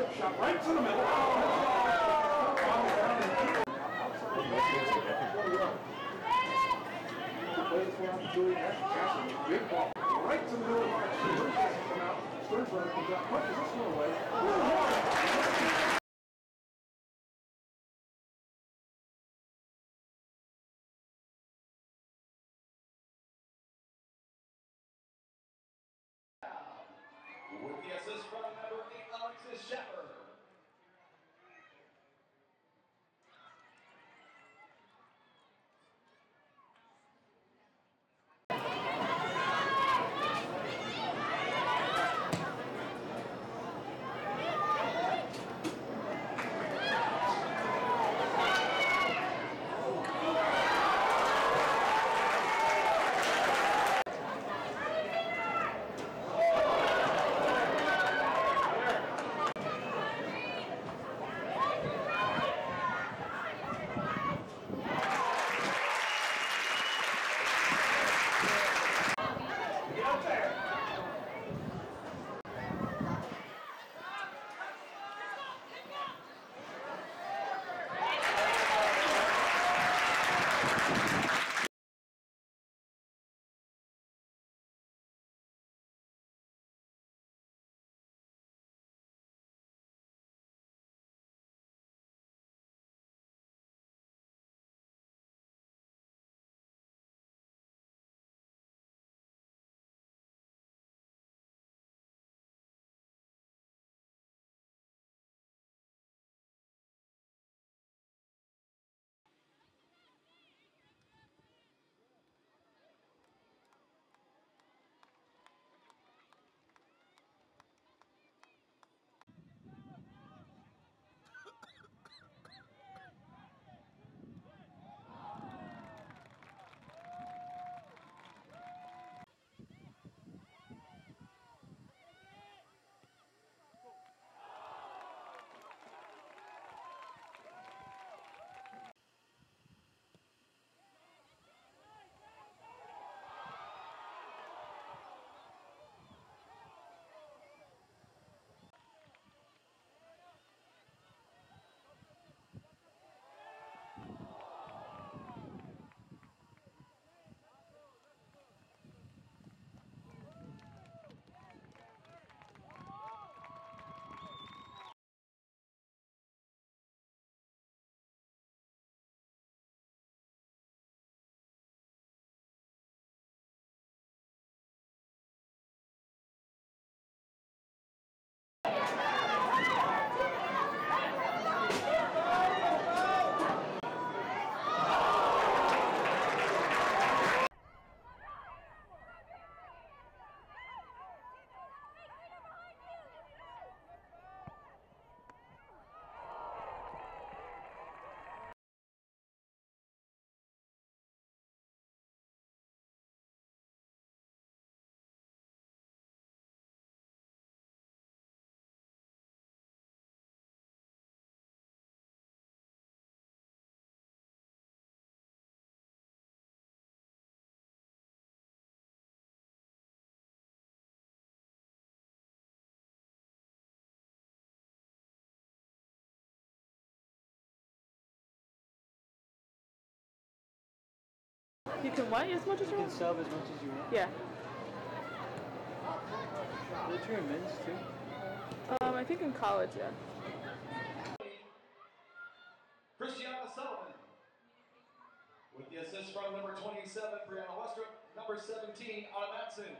the middle. For him, Julian Ashton, big ball, right to the middle of the passes come out. This one away. With the assist from number eight, You can what as much as you You can want? sub as much as you want. Yeah. They turn men's too. Um, I think in college, yeah. Christiana Sullivan. With the assist from number 27, Brianna Westrup. Number 17, Anna Matson.